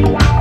Bye.